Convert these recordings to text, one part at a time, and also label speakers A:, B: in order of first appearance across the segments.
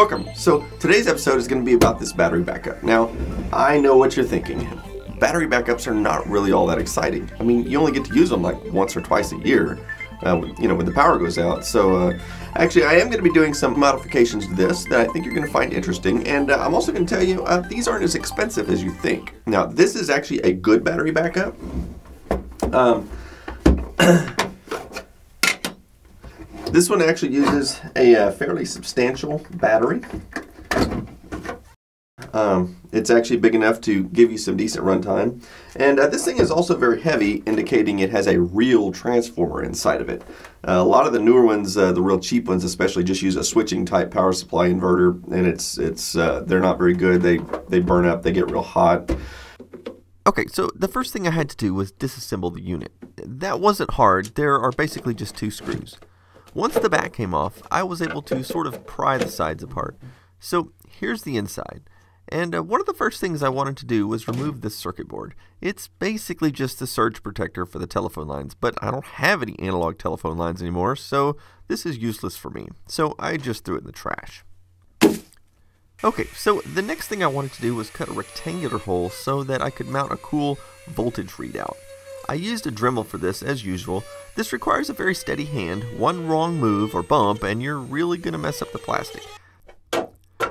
A: Welcome. So today's episode is going to be about this battery backup. Now, I know what you're thinking. Battery backups are not really all that exciting. I mean, you only get to use them like once or twice a year, uh, you know, when the power goes out. So, uh, actually, I am going to be doing some modifications to this that I think you're going to find interesting. And uh, I'm also going to tell you uh, these aren't as expensive as you think. Now, this is actually a good battery backup. Um, This one actually uses a uh, fairly substantial battery. Um, it's actually big enough to give you some decent runtime. And uh, this thing is also very heavy, indicating it has a real transformer inside of it. Uh, a lot of the newer ones, uh, the real cheap ones especially, just use a switching type power supply inverter, and it's it's uh, they're not very good. They they burn up, they get real hot.
B: Okay, so the first thing I had to do was disassemble the unit. That wasn't hard. There are basically just two screws. Once the back came off, I was able to sort of pry the sides apart. So here's the inside. And uh, one of the first things I wanted to do was remove this circuit board. It's basically just a surge protector for the telephone lines, but I don't have any analog telephone lines anymore, so this is useless for me. So I just threw it in the trash. Okay, so the next thing I wanted to do was cut a rectangular hole so that I could mount a cool voltage readout. I used a Dremel for this as usual. This requires a very steady hand. One wrong move or bump and you're really going to mess up the plastic.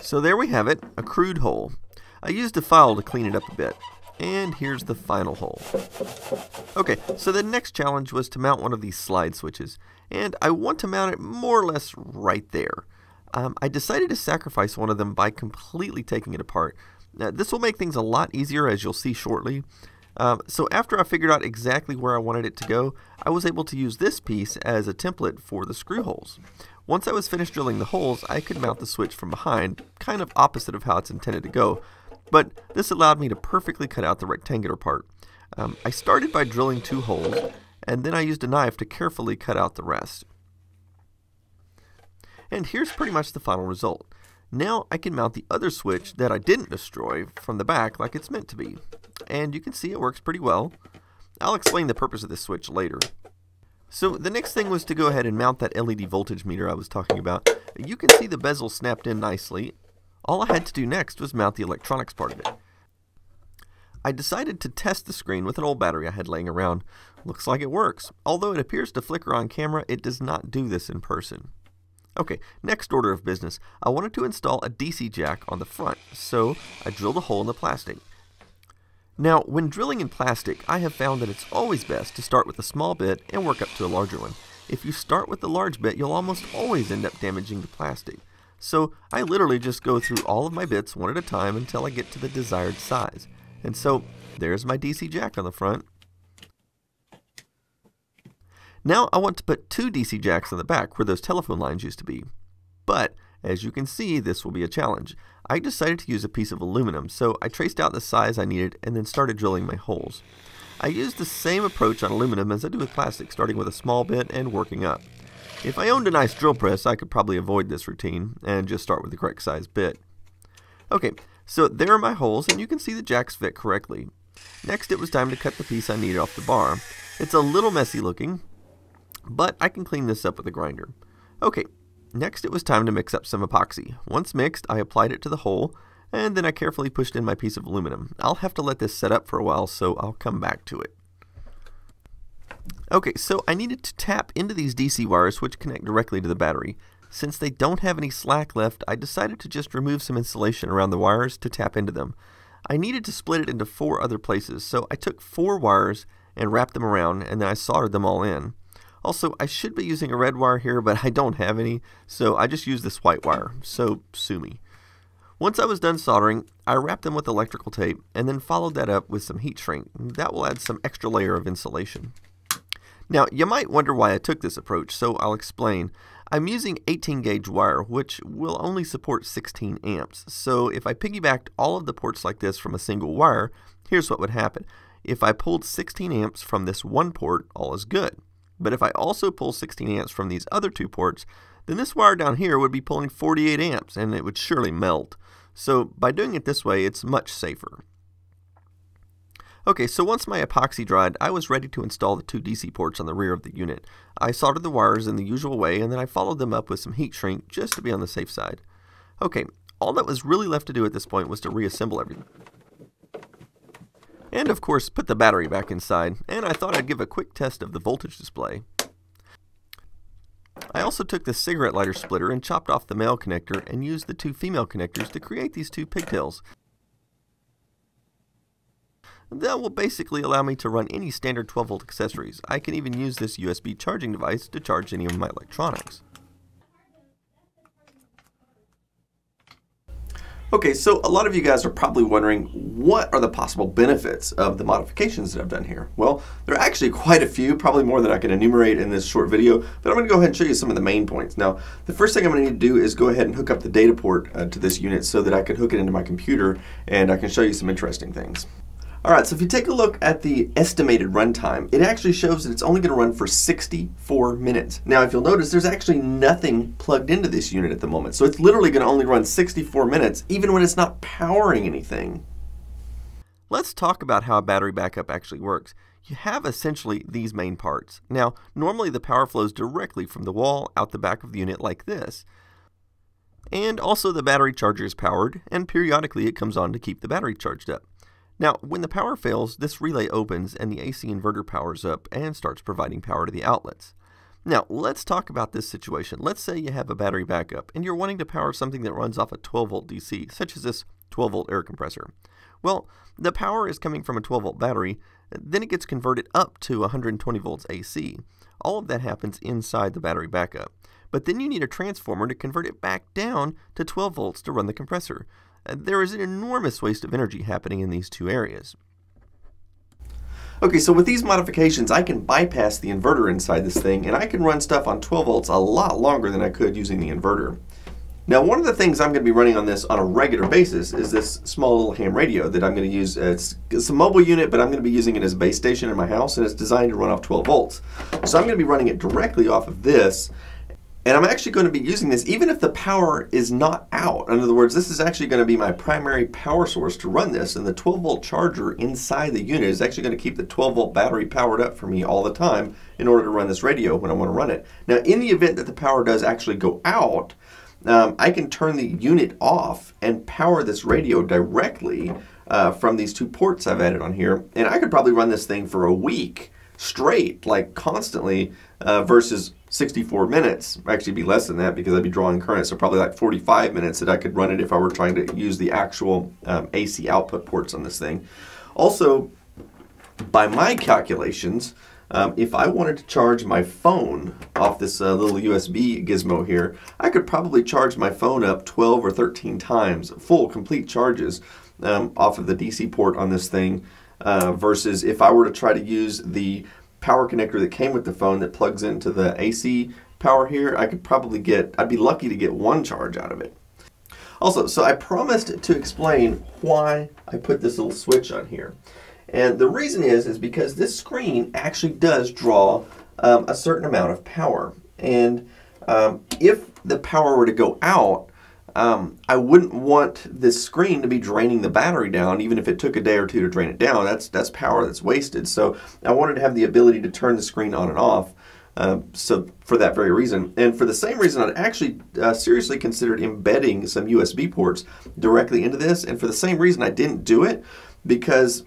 B: So there we have it, a crude hole. I used a file to clean it up a bit. And here's the final hole. Okay, so the next challenge was to mount one of these slide switches. And I want to mount it more or less right there. Um, I decided to sacrifice one of them by completely taking it apart. Now, this will make things a lot easier as you'll see shortly. Um, so after I figured out exactly where I wanted it to go, I was able to use this piece as a template for the screw holes. Once I was finished drilling the holes, I could mount the switch from behind, kind of opposite of how it's intended to go, but this allowed me to perfectly cut out the rectangular part. Um, I started by drilling two holes, and then I used a knife to carefully cut out the rest. And here's pretty much the final result. Now I can mount the other switch that I didn't destroy from the back like it's meant to be. And you can see it works pretty well. I'll explain the purpose of this switch later. So the next thing was to go ahead and mount that LED voltage meter I was talking about. You can see the bezel snapped in nicely. All I had to do next was mount the electronics part of it. I decided to test the screen with an old battery I had laying around. Looks like it works. Although it appears to flicker on camera, it does not do this in person. Okay, next order of business. I wanted to install a DC jack on the front, so I drilled a hole in the plastic. Now, when drilling in plastic, I have found that it's always best to start with a small bit and work up to a larger one. If you start with the large bit, you'll almost always end up damaging the plastic. So I literally just go through all of my bits one at a time until I get to the desired size. And so there's my DC jack on the front. Now I want to put two DC jacks on the back where those telephone lines used to be. But, as you can see, this will be a challenge. I decided to use a piece of aluminum, so I traced out the size I needed and then started drilling my holes. I used the same approach on aluminum as I do with plastic, starting with a small bit and working up. If I owned a nice drill press, I could probably avoid this routine and just start with the correct size bit. Okay, so there are my holes, and you can see the jacks fit correctly. Next, it was time to cut the piece I needed off the bar. It's a little messy looking, but I can clean this up with a grinder. Okay, next it was time to mix up some epoxy. Once mixed, I applied it to the hole, and then I carefully pushed in my piece of aluminum. I'll have to let this set up for a while, so I'll come back to it. Okay, so I needed to tap into these DC wires which connect directly to the battery. Since they don't have any slack left, I decided to just remove some insulation around the wires to tap into them. I needed to split it into four other places, so I took four wires and wrapped them around, and then I soldered them all in. Also, I should be using a red wire here, but I don't have any, so I just used this white wire, so sue me. Once I was done soldering, I wrapped them with electrical tape and then followed that up with some heat shrink. That will add some extra layer of insulation. Now, you might wonder why I took this approach, so I'll explain. I'm using 18 gauge wire, which will only support 16 amps. So if I piggybacked all of the ports like this from a single wire, here's what would happen. If I pulled 16 amps from this one port, all is good. But if I also pull 16 amps from these other two ports, then this wire down here would be pulling 48 amps and it would surely melt. So by doing it this way, it's much safer. Okay, so once my epoxy dried, I was ready to install the two DC ports on the rear of the unit. I soldered the wires in the usual way and then I followed them up with some heat shrink just to be on the safe side. Okay, all that was really left to do at this point was to reassemble everything. And of course, put the battery back inside, and I thought I'd give a quick test of the voltage display. I also took the cigarette lighter splitter and chopped off the male connector and used the two female connectors to create these two pigtails. That will basically allow me to run any standard 12 volt accessories. I can even use this USB charging device to charge any of my electronics.
A: Okay, so a lot of you guys are probably wondering what are the possible benefits of the modifications that I've done here? Well, there are actually quite a few, probably more than I can enumerate in this short video, but I'm going to go ahead and show you some of the main points. Now, the first thing I'm going to need to do is go ahead and hook up the data port uh, to this unit so that I can hook it into my computer and I can show you some interesting things. All right, so if you take a look at the estimated runtime, it actually shows that it's only going to run for 64 minutes. Now, if you'll notice, there's actually nothing plugged into this unit at the moment. So it's literally going to only run 64 minutes, even when it's not powering anything.
B: Let's talk about how a battery backup actually works. You have essentially these main parts. Now, normally the power flows directly from the wall out the back of the unit like this. And also the battery charger is powered, and periodically it comes on to keep the battery charged up. Now, when the power fails, this relay opens and the AC inverter powers up and starts providing power to the outlets. Now, let's talk about this situation. Let's say you have a battery backup and you're wanting to power something that runs off a 12 volt DC, such as this 12 volt air compressor. Well, the power is coming from a 12 volt battery, then it gets converted up to 120 volts AC. All of that happens inside the battery backup. But then you need a transformer to convert it back down to 12 volts to run the compressor there is an enormous waste of energy happening in these two areas.
A: Okay, so with these modifications, I can bypass the inverter inside this thing, and I can run stuff on 12 volts a lot longer than I could using the inverter. Now, one of the things I'm going to be running on this on a regular basis is this small little ham radio that I'm going to use. It's, it's, a mobile unit, but I'm going to be using it as a base station in my house, and it's designed to run off 12 volts. So I'm going to be running it directly off of this, and I'm actually going to be using this even if the power is not out. In other words, this is actually going to be my primary power source to run this. And the 12 volt charger inside the unit is actually going to keep the 12 volt battery powered up for me all the time in order to run this radio when I want to run it. Now, in the event that the power does actually go out, um, I can turn the unit off and power this radio directly uh, from these two ports I've added on here. And I could probably run this thing for a week straight, like constantly, uh, versus 64 minutes. Actually, be less than that because I'd be drawing current, so probably like 45 minutes that I could run it if I were trying to use the actual um, AC output ports on this thing. Also, by my calculations, um, if I wanted to charge my phone off this uh, little USB gizmo here, I could probably charge my phone up 12 or 13 times, full complete charges um, off of the DC port on this thing uh, versus if I were to try to use the power connector that came with the phone that plugs into the AC power here, I could probably get, I'd be lucky to get one charge out of it. Also, so I promised to explain why I put this little switch on here. And the reason is, is because this screen actually does draw um, a certain amount of power. And um, if the power were to go out, um, I wouldn't want this screen to be draining the battery down, even if it took a day or two to drain it down. That's that's power that's wasted. So I wanted to have the ability to turn the screen on and off. Uh, so for that very reason, and for the same reason, I'd actually uh, seriously considered embedding some USB ports directly into this. And for the same reason, I didn't do it because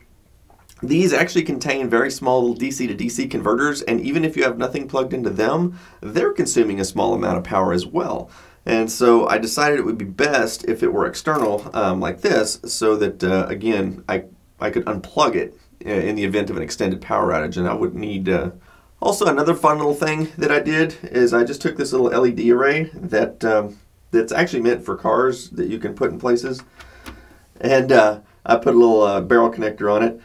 A: these actually contain very small DC to DC converters, and even if you have nothing plugged into them, they're consuming a small amount of power as well. And so I decided it would be best if it were external um, like this so that, uh, again, I, I could unplug it uh, in the event of an extended power outage and I wouldn't need... Uh... Also, another fun little thing that I did is I just took this little LED array that um, that's actually meant for cars that you can put in places. And uh, I put a little uh, barrel connector on it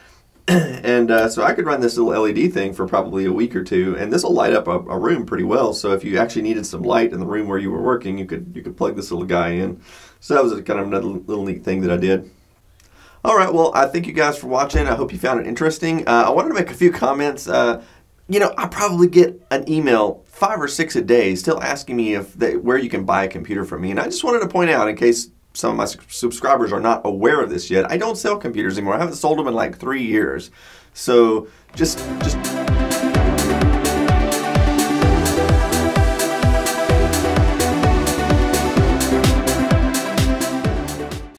A: and uh, so I could run this little LED thing for probably a week or two, and this will light up a, a, room pretty well. So if you actually needed some light in the room where you were working, you could you could plug this little guy in. So that was kind of another little neat thing that I did. All right, well, I thank you guys for watching. I hope you found it interesting. Uh, I wanted to make a few comments. Uh, you know, I probably get an email five or six a day still asking me if they, where you can buy a computer from me, and I just wanted to point out in case some of my subscribers are not aware of this yet. I don't sell computers anymore. I haven't sold them in like three years. So just just